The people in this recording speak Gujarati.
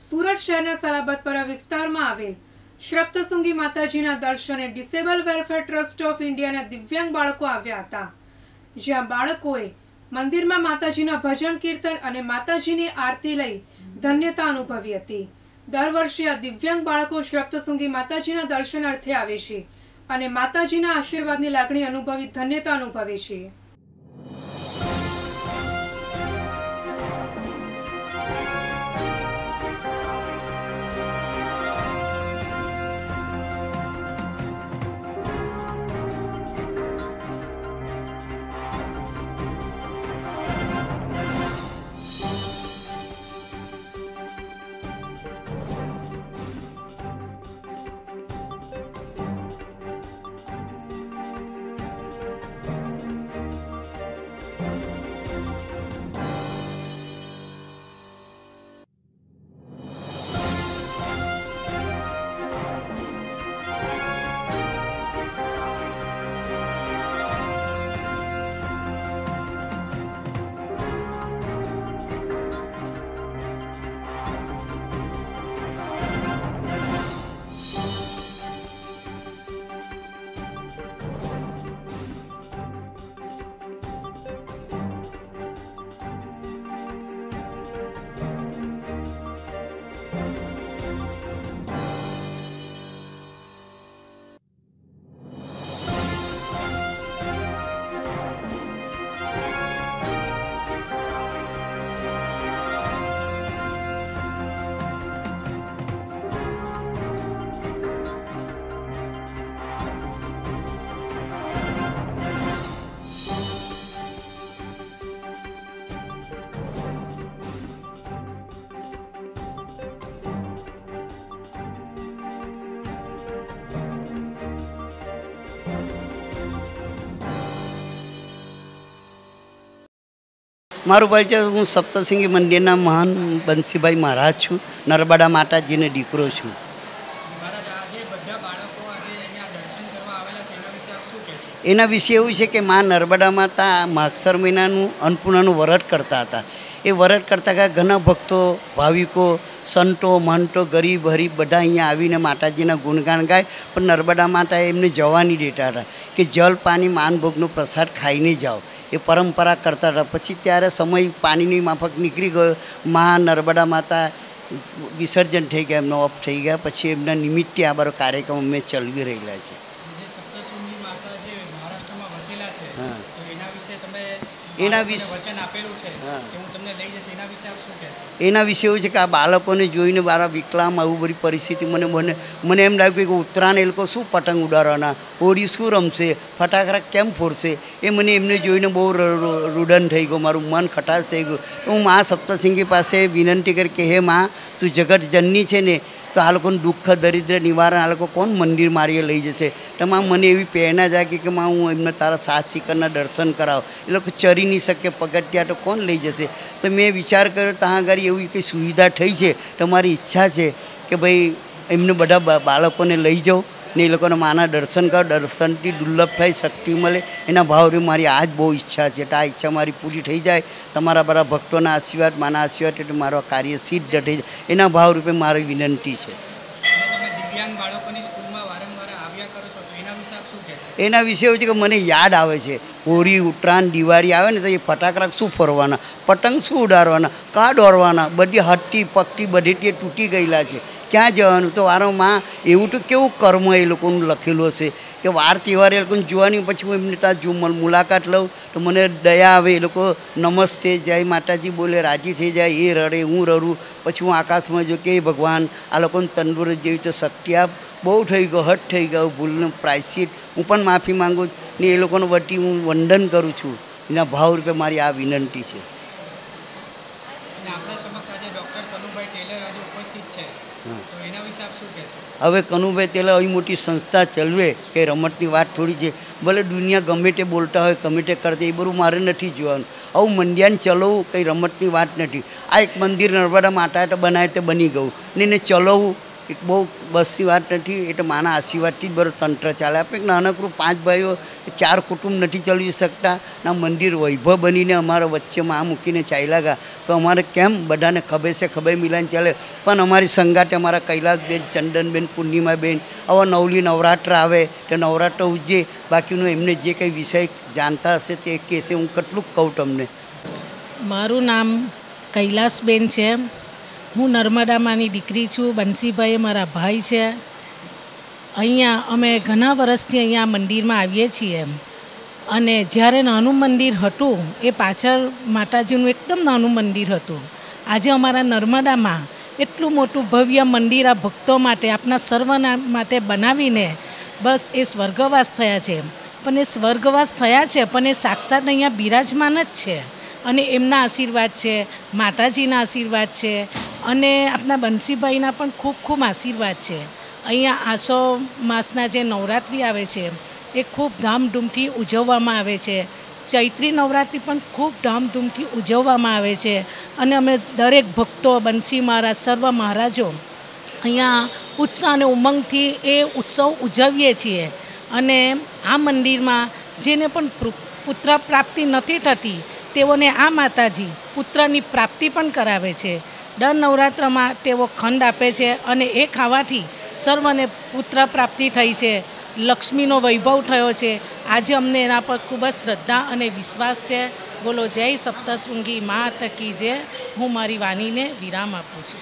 સુરત શહેરના સલાબતપરા વિસ્તારમાં આવેલ શ્રપ્તસુંગી માતાજીના દર્શને ડિસેબલ વેલફેર ટ્રસ્ટ ઓફ ઇન્ડિયાના દિવ્યાંગ બાળકો આવ્યા હતા. જ્યાં બાળકોએ મંદિરમાં માતાજીના ભજન, કીર્તન અને માતાજીની આરતી લઈ ધન્યતા અનુભવી હતી. દર વર્ષે આ દિવ્યાંગ બાળકો શ્રપ્તસુંગી માતાજીના દર્શન અર્થે આવે છે અને માતાજીના આશીર્વાદની લાગણી અનુભવી ધન્યતા અનુભવે છે. મારું પરિચય હું સપ્તસિંગી મંદિરના મહાન બંસીભાઈ મહારાજ છું. નર્મદા માતાજીને દીકરો છું? એના વિશે એવું છે કે મા નર્મદા માતા માગસર મહિનાનું અન્નપૂર્ણાનું વ્રત કરતા હતા. એ વરત કરતા કે ઘણા ભક્તો ભાવિકો સંતો મંતો ગરીબ હરીબ બધા અહીંયા આવીને માતાજીના ગુણગાન ગાય. પણ નર્મદા માતાએ એમને જવા નહીં દેતા હતા કે જલ પાણી માનભોગનો પ્રસાદ ખાઈને જાઓ. એ પરંપરા કરતા હતા. પછી ત્યારે સમય પાણીની માફક નીકળી ગયો. મા નર્મદા માતા વિસર્જન થઈ ગયા એમનો ઓફ થઈ ગયા. પછી એમના નિમિત્તે આ બધો કાર્યક્રમ અમે ચલાવી રહેલા માતા છે હા. એના વિશે એના વિશે- એવું છે કે આ બાળકોને જોઈને મારા વિકલામ આવું બધી પરિસ્થિતિ મને મને મને એમ લાગ્યું કે ઉત્તરાયણ એ લોકો શું પતંગ ઉડાડવાના હોળી શું રમશે ફટાકડા કેમ ફોડશે? એ મને એમને જોઈને બહુ રૂડન થઈ ગયું મારું મન ખટાશ થઈ ગયું. હું મા સપ્તસિંગી પાસે વિનંતી કરી કે હે મા તું જગત જનની છે ને તો આ લોકોનું દુઃખ દરિદ્ર નિવારણ આ લોકો કોણ મંદિર મારીએ લઈ જશે? તો મને એવી પ્રેરણા જાગી કે માં હું એમને તારા સાત શિખરના દર્શન કરાવ. એ લોકો ચરી નહીં શકે, પગથિયા તો કોણ લઈ જશે? તો મેં વિચાર કર્યો ત્યાં આગળ એવી કંઈ સુવિધા થઈ છે? તો મારી ઈચ્છા છે કે ભાઈ એમને બધા બાળકોને લઈ જાઓ ને એ લોકોને માના દર્શન કરો, દર્શનથી દુર્લભ થાય, શક્તિ મળે, એના ભાવથી મારી આ જ બહુ ઈચ્છા છે તો આ ઈચ્છા મારી પૂરી થઈ જાય, તમારા બધા ભક્તોના આશીર્વાદ, માના આશીર્વાદ એટલે મારો કાર્ય સિદ્ધ થઈ જાય. એના ભાવરૂપે મારી વિનંતી છે. દિવ્યાંગ બાળકોની સ્કૂલમાં વારંવાર આવ્યા કરો છો તો એના વિશે આપ શું કહેશો એના વિશે એવું છે કે મને યાદ આવે છે. હોળી, ઉત્તરાયણ, દિવાળી આવે ને તો એ ફટાકડા શું ફરવાના? પતંગ શું ઉડાડવાના? કા દોરવાના બધી હટ્ટી પગટી બધી તે તૂટી ગયેલા છે. ક્યાં જવાનું? તો વારંવાર એવું તો કેવું કર્મ એ લોકોનું લખેલું હશે કે વાર તહેવાર એ લોકોને જોવાની પછી હું એમને ત્યાં જો મલ- મુલાકાત લઉં તો મને દયા આવે. એ લોકો નમસ્તે, જય માતાજી બોલે, રાજી થઈ જાય. એ રડે, હું રડું. પછી હું આકાશમાં જો કે ભગવાન, આ લોકોને તંદુરસ્ત જેવી તો શક્તિ આપ. બહુ થઈ ગયો હટ થઈ ગયો ભૂલનું પ્રાયશ્ચિત હું પણ માફી માગું છું. ને એ લોકોનો વટી હું વંદન કરું છું. એના ભાવરૂપે મારી આ વિનંતી છે. હવે કનુભાઈ તેલા આવી મોટી સંસ્થા ચલવે કે રમતની વાત થોડી છે. ભલે દુનિયા ગમે તે બોલતા હોય ગમે તે કરતા એ બધું મારે નથી જોવાનું. આવું મંડ્યાન ચલાવવું કંઈ રમતની વાત નથી. આ એક મંદિર નર્મદા માતા બનાવે તે બની ગયું. ને એને ચલાવવું એક બહુ બસની વાત નથી, એટલે માના આશીર્વાદથી જ બરો તંત્ર ચાલે. આપણે નાનકડું પાંચ ભાઈઓ, ચાર કુટુંબ નથી ચલાવી શકતા. ના મંદિર વૈભવ બનીને અમારા વચ્ચેમાં આ મૂકીને ચાલ્યા ગયા. તો અમારે કેમ બધાને ખભે છે ખભે મિલાઈને ચાલે? પણ અમારી સંગાતે અમારા કૈલાસબેન, ચંદનબેન, પૂર્ણિમાબેન, આવા નવલી નવરાત્ર આવે, તો નવરાત્ર ઉજે બાકીનું એમને જે કંઈ વિષય જાણતા હશે તે કહેશે, હું કેટલું કહું તમને. મારું નામ કૈલાસબેન છે. હું નર્મદામાંની દીકરી છું બંસીભાઈ મારા ભાઈ છે. અહીંયા અમે ઘણા વર્ષથી અહીંયા મંદિરમાં આવીએ છીએ અને જ્યારે નાનું મંદિર હતું, એ પાછળ માતાજીનું એકદમ નાનું મંદિર હતું. આજે અમારા નર્મદામાં એટલું મોટું ભવ્ય મંદિર આ ભક્તો માટે, આપના સર્વના માટે બનાવીને બસ એ સ્વર્ગવાસ થયા છે. પણ એ સ્વર્ગવાસ થયા છે, પણ એ સાક્ષાત અહીંયા બિરાજમાન જ છે. અને એમના આશીર્વાદ છે, માતાજીના આશીર્વાદ છે અને આપણા બંસીભાઈના પણ ખૂબ ખૂબ આશીર્વાદ છે. અહીંયા આસો માસના જે નવરાત્રિ આવે છે, એ ખૂબ ધામધૂમથી ઉજવવામાં આવે છે. ચૈત્રી નવરાત્રિ પણ ખૂબ ધામધૂમથી ઉજવવામાં આવે છે અને અમે દરેક ભક્તો, બંસી મહારાજ, સર્વ મહારાજો અહીંયા ઉત્સાહ અને ઉમંગથી એ ઉત્સવ ઉજવીએ છીએ. અને આ મંદિરમાં જેને પણ પુત્ર પ્રાપ્તિ નથી થતી, તેઓને આ માતાજી પુત્રની પ્રાપ્તિ પણ કરાવે છે. દર નવરાત્રમાં તેઓ ખંડ આપે છે અને એ ખાવાથી સર્વને પુત્ર પ્રાપ્તિ થઈ છે. લક્ષ્મીનો વૈભવ થયો છે. આજે અમને એના પર ખૂબ જ શ્રદ્ધા અને વિશ્વાસ છે. બોલો, જય સપ્તશૃંગી મા તકી જે હું મારી વાણીને વિરામ આપું છું.